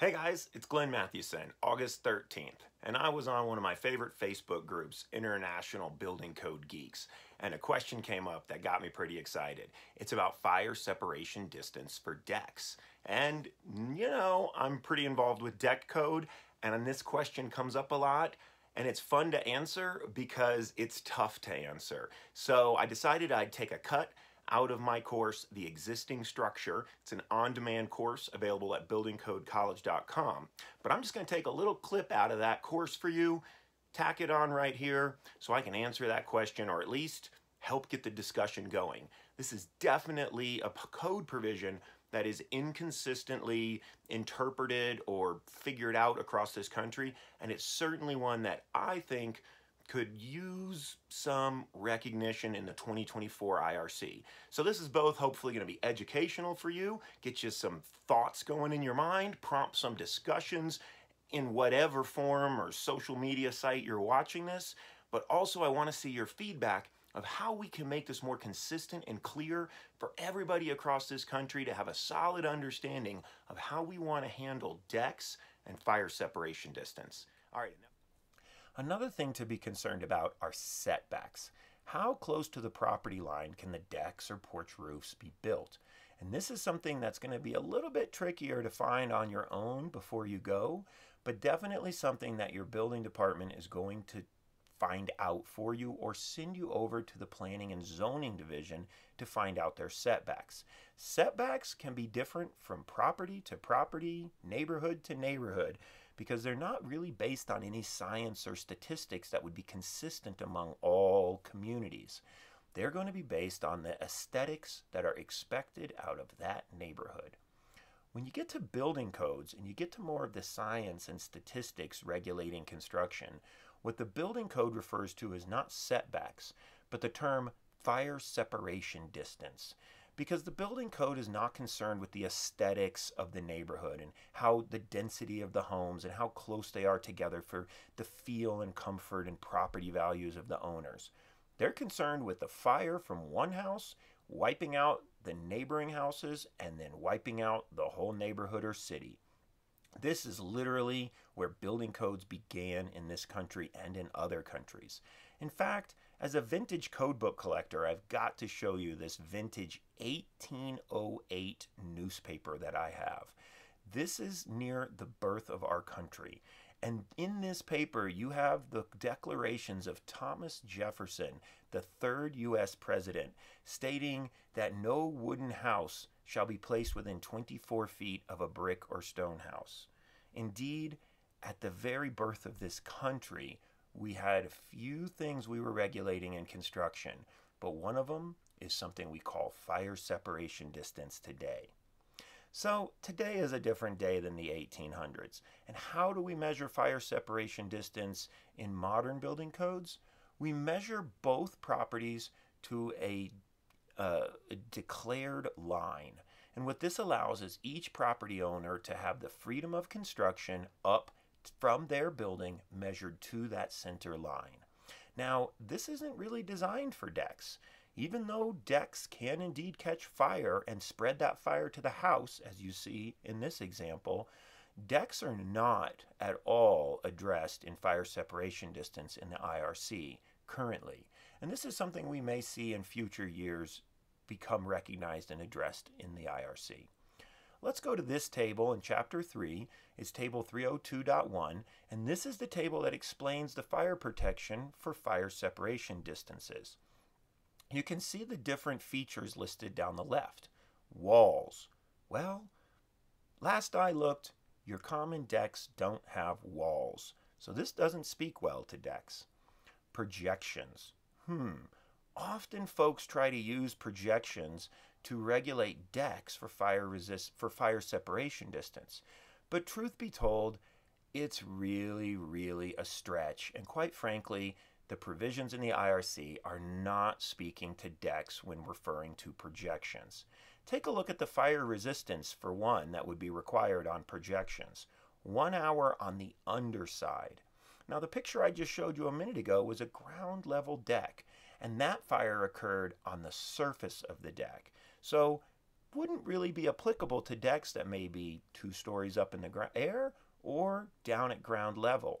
Hey guys, it's Glenn Mathewson, August 13th, and I was on one of my favorite Facebook groups, International Building Code Geeks, and a question came up that got me pretty excited. It's about fire separation distance for decks. And, you know, I'm pretty involved with deck code, and this question comes up a lot, and it's fun to answer because it's tough to answer. So I decided I'd take a cut out of my course, The Existing Structure. It's an on-demand course available at buildingcodecollege.com. But I'm just going to take a little clip out of that course for you, tack it on right here so I can answer that question or at least help get the discussion going. This is definitely a code provision that is inconsistently interpreted or figured out across this country, and it's certainly one that I think could use some recognition in the 2024 IRC. So this is both hopefully going to be educational for you, get you some thoughts going in your mind, prompt some discussions in whatever form or social media site you're watching this, but also I want to see your feedback of how we can make this more consistent and clear for everybody across this country to have a solid understanding of how we want to handle decks and fire separation distance. All right. Another thing to be concerned about are setbacks. How close to the property line can the decks or porch roofs be built? And this is something that's going to be a little bit trickier to find on your own before you go, but definitely something that your building department is going to find out for you or send you over to the planning and zoning division to find out their setbacks. Setbacks can be different from property to property, neighborhood to neighborhood, because they're not really based on any science or statistics that would be consistent among all communities. They're going to be based on the aesthetics that are expected out of that neighborhood. When you get to building codes and you get to more of the science and statistics regulating construction, what the building code refers to is not setbacks, but the term fire separation distance because the building code is not concerned with the aesthetics of the neighborhood and how the density of the homes and how close they are together for the feel and comfort and property values of the owners. They're concerned with the fire from one house wiping out the neighboring houses and then wiping out the whole neighborhood or city. This is literally where building codes began in this country and in other countries. In fact, as a vintage codebook collector, I've got to show you this vintage 1808 newspaper that I have. This is near the birth of our country. And in this paper, you have the declarations of Thomas Jefferson, the third U.S. president, stating that no wooden house shall be placed within 24 feet of a brick or stone house. Indeed, at the very birth of this country, we had a few things we were regulating in construction, but one of them is something we call fire separation distance today. So today is a different day than the 1800s. And how do we measure fire separation distance in modern building codes? We measure both properties to a, declared line. And what this allows is each property owner to have the freedom of construction up from their building measured to that center line. Now, this isn't really designed for decks. Even though decks can indeed catch fire and spread that fire to the house, as you see in this example, decks are not at all addressed in fire separation distance in the IRC currently. And this is something we may see in future years become recognized and addressed in the IRC. Let's go to this table in Chapter 3. It's Table 302.1, and this is the table that explains the fire protection for fire separation distances. You can see the different features listed down the left. Walls. Well, last I looked, your common decks don't have walls, so this doesn't speak well to decks. Projections. Hmm, often folks try to use projections to regulate decks for fire resist for fire separation distance. But truth be told, it's really, really a stretch. And quite frankly, the provisions in the IRC are not speaking to decks when referring to projections. Take a look at the fire resistance for one that would be required on projections. One hour on the underside. Now the picture I just showed you a minute ago was a ground level deck and that fire occurred on the surface of the deck. So wouldn't really be applicable to decks that may be two stories up in the air or down at ground level.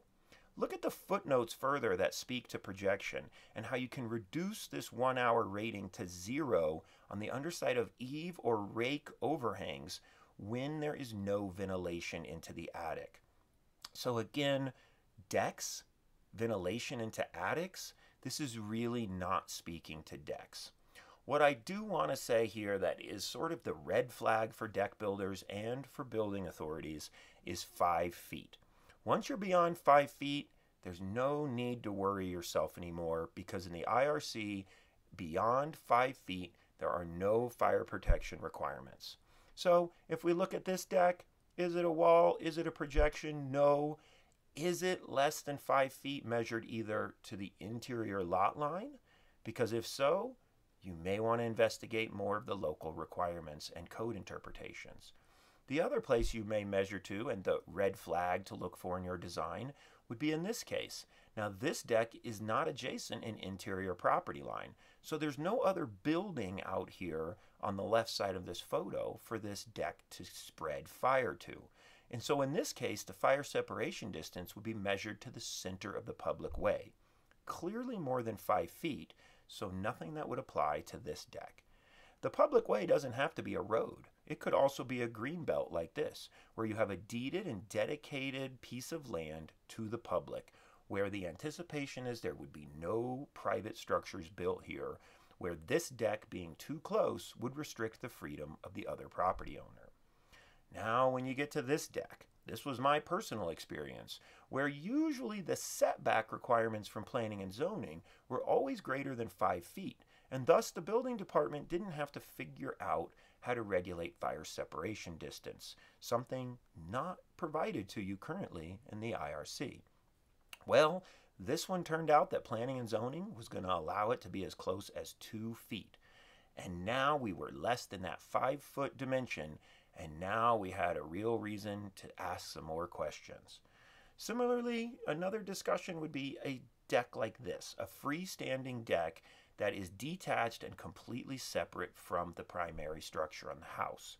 Look at the footnotes further that speak to projection and how you can reduce this one hour rating to zero on the underside of eave or rake overhangs when there is no ventilation into the attic. So, again, decks, ventilation into attics, this is really not speaking to decks. What I do want to say here that is sort of the red flag for deck builders and for building authorities is five feet. Once you're beyond five feet, there's no need to worry yourself anymore because in the IRC, beyond five feet, there are no fire protection requirements. So if we look at this deck, is it a wall? Is it a projection? No. Is it less than five feet measured either to the interior lot line? Because if so, you may want to investigate more of the local requirements and code interpretations. The other place you may measure to and the red flag to look for in your design would be in this case. Now, this deck is not adjacent an interior property line, so there's no other building out here on the left side of this photo for this deck to spread fire to. And so in this case, the fire separation distance would be measured to the center of the public way, clearly more than five feet, so nothing that would apply to this deck. The public way doesn't have to be a road. It could also be a green belt like this, where you have a deeded and dedicated piece of land to the public, where the anticipation is there would be no private structures built here, where this deck being too close would restrict the freedom of the other property owner. Now, when you get to this deck, this was my personal experience, where usually the setback requirements from planning and zoning were always greater than five feet, and thus the building department didn't have to figure out how to regulate fire separation distance, something not provided to you currently in the IRC. Well, this one turned out that planning and zoning was going to allow it to be as close as two feet. And now we were less than that five foot dimension, and now we had a real reason to ask some more questions. Similarly, another discussion would be a deck like this a freestanding deck that is detached and completely separate from the primary structure on the house.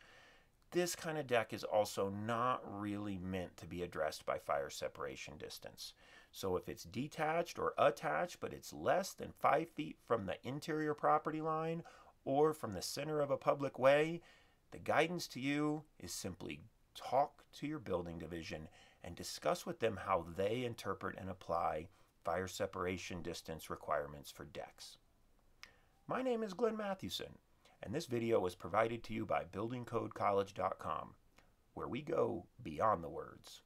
This kind of deck is also not really meant to be addressed by fire separation distance. So if it's detached or attached, but it's less than five feet from the interior property line or from the center of a public way, the guidance to you is simply talk to your building division and discuss with them how they interpret and apply fire separation distance requirements for decks. My name is Glenn Mathewson, and this video was provided to you by BuildingCodeCollege.com, where we go beyond the words.